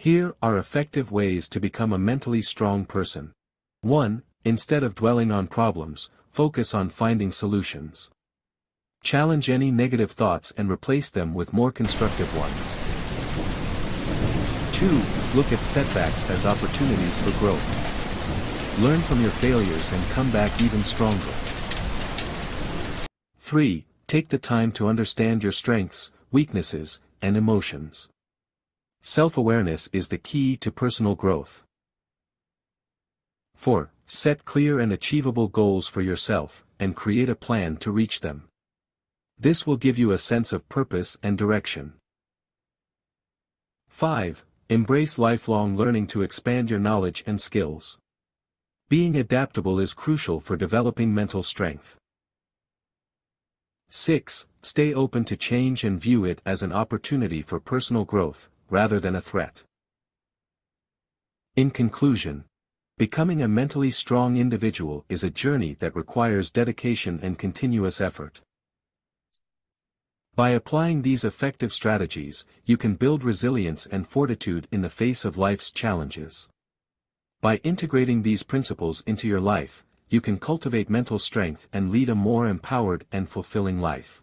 Here are effective ways to become a mentally strong person. 1. Instead of dwelling on problems, focus on finding solutions. Challenge any negative thoughts and replace them with more constructive ones. 2. Look at setbacks as opportunities for growth. Learn from your failures and come back even stronger. 3. Take the time to understand your strengths, weaknesses, and emotions. Self-awareness is the key to personal growth. 4. Set clear and achievable goals for yourself, and create a plan to reach them. This will give you a sense of purpose and direction. 5. Embrace lifelong learning to expand your knowledge and skills. Being adaptable is crucial for developing mental strength. 6. Stay open to change and view it as an opportunity for personal growth, rather than a threat. In conclusion, becoming a mentally strong individual is a journey that requires dedication and continuous effort. By applying these effective strategies, you can build resilience and fortitude in the face of life's challenges. By integrating these principles into your life, you can cultivate mental strength and lead a more empowered and fulfilling life.